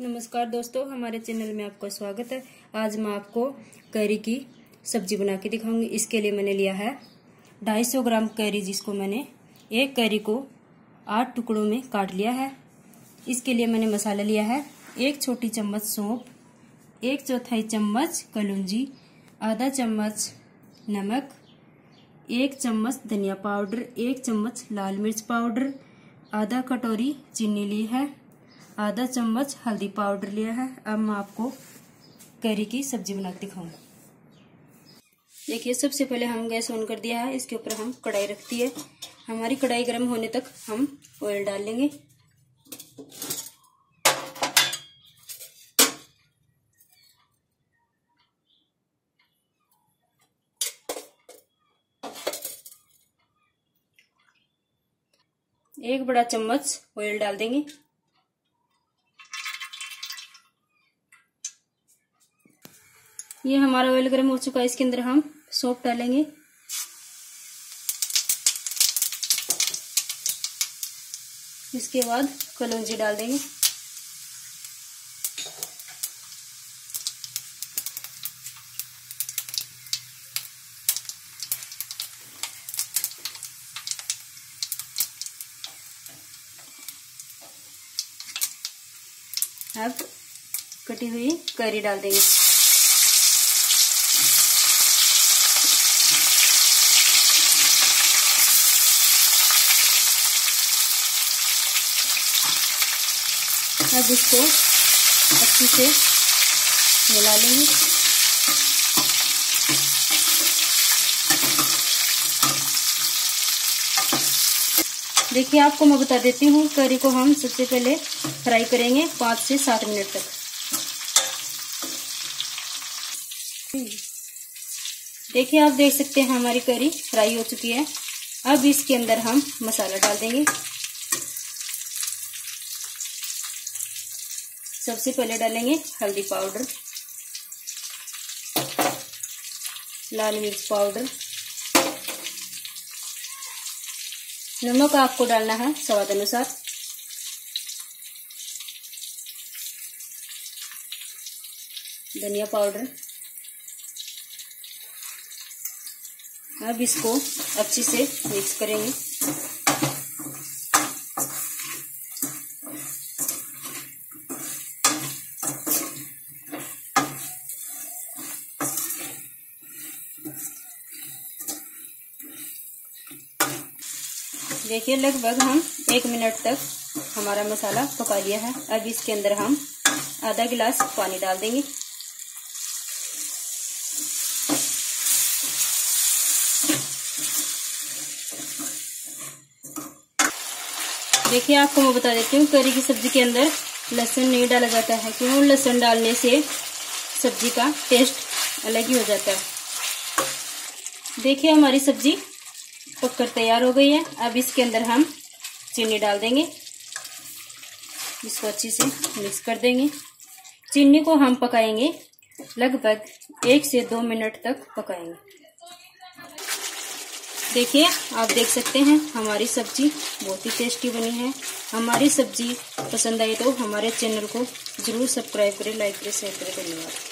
नमस्कार दोस्तों, हमारे चैनल में आपका स्वागत है। आज मैं आपको कैरी की सब्ज़ी बना के दिखाऊँगी। इसके लिए मैंने लिया है 250 ग्राम कैरी, जिसको मैंने एक कैरी को आठ टुकड़ों में काट लिया है। इसके लिए मैंने मसाला लिया है एक छोटी चम्मच सौंप, एक चौथाई चम्मच कलूंजी, आधा चम्मच नमक, एक चम्मच धनिया पाउडर, एक चम्मच लाल मिर्च पाउडर, आधा कटोरी चीनी ली है। आधा चम्मच हल्दी पाउडर लिया है। अब मैं आपको करी की सब्ज़ी बना के दिखाऊँगा। देखिए, सबसे पहले हम गैस ऑन कर दिया है। इसके ऊपर हम कढ़ाई रखती है। हमारी कढ़ाई गर्म होने तक हम ऑयल डाल लेंगे। एक बड़ा चम्मच ऑयल डाल देंगे। ये हमारा ऑयल गर्म हो चुका है, इसके अंदर हम सौंप डालेंगे। इसके बाद कलौंजी डाल देंगे। अब कटी हुई करी डाल देंगे। अब इसको अच्छे से मिला लेंगे। देखिए, आपको मैं बता देती हूँ, करी को हम सबसे पहले फ्राई करेंगे पाँच से सात मिनट तक। देखिए, आप देख सकते हैं हमारी करी फ्राई हो चुकी है। अब इसके अंदर हम मसाला डाल देंगे। सबसे पहले डालेंगे हल्दी पाउडर, लाल मिर्च पाउडर। नमक आपको डालना है स्वाद अनुसार। धनिया पाउडर। अब इसको अच्छे से मिक्स करेंगे। देखिए, लगभग हम एक मिनट तक हमारा मसाला पका लिया है। अब इसके अंदर हम आधा गिलास पानी डाल देंगे। देखिए, आपको मैं बता देती हूँ, करी की सब्ज़ी के अंदर लहसुन नहीं डाला जाता है, क्यों? लहसुन डालने से सब्ज़ी का टेस्ट अलग ही हो जाता है। देखिए, हमारी सब्ज़ी पककर तैयार हो गई है। अब इसके अंदर हम चीनी डाल देंगे। इसको अच्छी से मिक्स कर देंगे। चीनी को हम पकाएँगे लगभग एक से दो मिनट तक पकाएँगे। देखिए, आप देख सकते हैं, हमारी सब्ज़ी बहुत ही टेस्टी बनी है। हमारी सब्ज़ी पसंद आई तो हमारे चैनल को ज़रूर सब्सक्राइब करें, लाइक करें शेयर करें। धन्यवाद।